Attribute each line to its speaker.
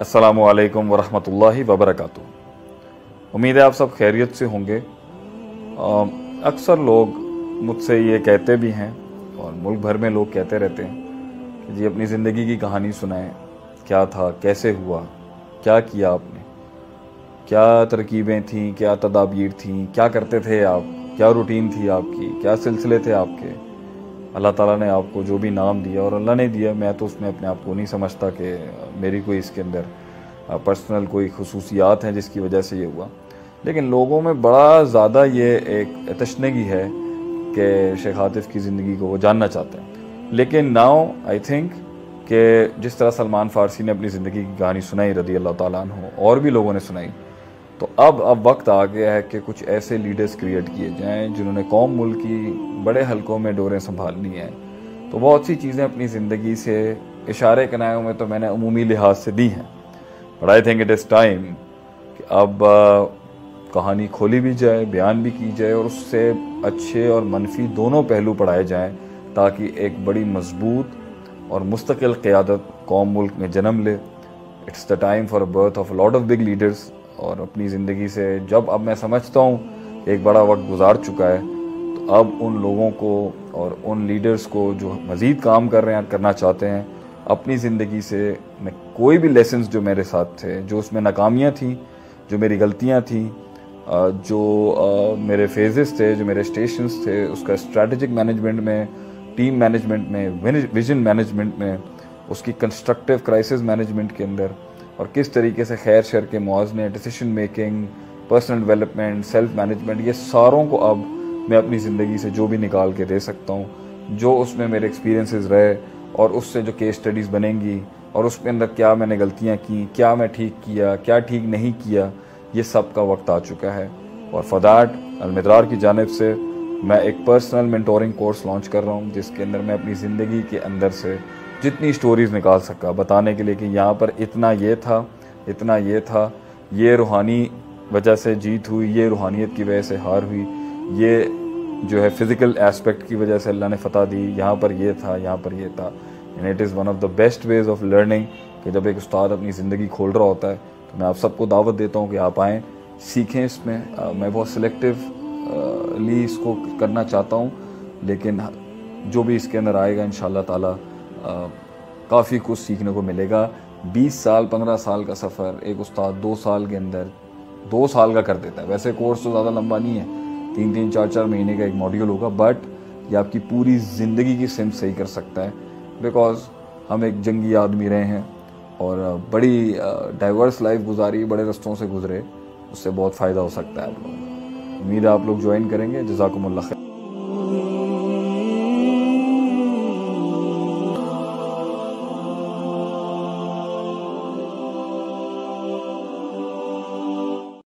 Speaker 1: अस्सलाम वालेकुम वरहमतुल्लाहि उम्मीद है आप सब खैरियत से होंगे। अक्सर लोग मुझसे ये कहते भी हैं और मुल्क भर में लोग कहते रहते हैं कि जी अपनी ज़िंदगी की कहानी सुनाएँ। क्या था? कैसे हुआ? क्या किया आपने? क्या तरकीबें थीं? क्या तदाबीर थीं? क्या करते थे आप? क्या रूटीन थी आपकी? क्या सिलसिले थे आपके? अल्लाह ताला ने आपको जो भी नाम दिया और अल्लाह ने दिया, मैं तो उसमें अपने आप को नहीं समझता कि मेरी कोई इसके अंदर पर्सनल कोई खसूसियात हैं जिसकी वजह से ये हुआ। लेकिन लोगों में बड़ा ज़्यादा ये एक तशनगी है कि शेख आतिफ की ज़िंदगी को वो जानना चाहते हैं। लेकिन नाउ आई थिंक कि जिस तरह सलमान फ़ारसी ने अपनी ज़िंदगी की कहानी सुनाई रदी अल्लाह ताला और भी लोगों ने सुनाई तो अब अब वक्त आ गया है कि कुछ ऐसे लीडर्स क्रिएट किए जाएँ जिन्होंने कौम मुल्क की बड़े हलकों में डोरें संभालनी हैं। तो बहुत सी चीज़ें अपनी ज़िंदगी से इशारे कनायों में तो मैंने अमूमी लिहाज से दी हैं। But I think it is time कि अब आ, कहानी खोली भी जाए बयान भी की जाए और उससे अच्छे और मनफी दोनों पहलू पढ़ाए जाएँ ताकि एक बड़ी मज़बूत और मुस्तकिल क़्यादत कौम मुल्क में जन्म ले। It's the time for birth of lot of big leaders और अपनी ज़िंदगी से जब अब मैं समझता हूँ एक बड़ा वक्त गुजार चुका है तो अब उन लोगों को और उन लीडर्स को जो मज़ीद काम कर रहे हैं, करना चाहते हैं, अपनी ज़िंदगी से मैं कोई भी लेसन जो मेरे साथ थे, जो उसमें नाकामियाँ थी, जो मेरी गलतियाँ थी जो मेरे फेजेस थे, जो मेरे स्टेशंस थे, उसका स्ट्रेटजिक मैनेजमेंट में टीम मैनेजमेंट में विजन मैनेजमेंट में, उसकी कंस्ट्रक्टिव क्राइसिस मैनेजमेंट के अंदर और किस तरीके से खैर शर के मुआवजे decision making personal development self management ये सारों को अब मैं अपनी ज़िंदगी से जो भी निकाल के दे सकता हूँ, जो उसमें मेरे एक्सपीरियंसेस रहे और उससे जो केस स्टडीज़ बनेंगी और उसके अंदर क्या मैंने गलतियाँ की, क्या मैं ठीक किया, क्या ठीक नहीं किया, ये सब का वक्त आ चुका है। और फदाट अलमदरार की जानब से मैं एक पर्सनल मेंटोरिंग कोर्स लॉन्च कर रहा हूँ, जिसके अंदर मैं अपनी ज़िंदगी के अंदर से जितनी स्टोरीज़ निकाल सका, बताने के लिए कि यहाँ पर इतना ये था, इतना ये था, ये रूहानी वजह से जीत हुई, ये रूहानियत की वजह से हार हुई, ये जो है फ़िज़िकल एस्पेक्ट की वजह से अल्लाह ने फ़तह दी, यहाँ पर ये था, यहाँ पर ये था। And it is one of the best ways of learning कि जब एक उस्ताद अपनी ज़िंदगी खोल रहा होता है तो मैं आप सबको दावत देता हूँ कि आप आएँ, सीखें इसमें। मैं बहुत सिलेक्टिव ली इसको करना चाहता हूँ, लेकिन जो भी इसके अंदर आएगा इन ताला काफ़ी कुछ सीखने को मिलेगा। 20 साल 15 साल का सफ़र एक उस्ताद दो साल के अंदर, दो साल का कर देता है। वैसे कोर्स तो ज़्यादा लंबा नहीं है, तीन तीन, चार चार महीने का एक मॉड्यूल होगा, बट ये आपकी पूरी ज़िंदगी की सिम सही कर सकता है। बिकॉज़ हम एक जंगी आदमी रहे हैं और बड़ी डाइवर्स लाइफ गुजारी, बड़े रस्तों से गुजरे, उससे बहुत फ़ायदा हो सकता है आप लोगों को। उम्मीद आप लोग ज्वाइन करेंगे। जजाकुमल्ला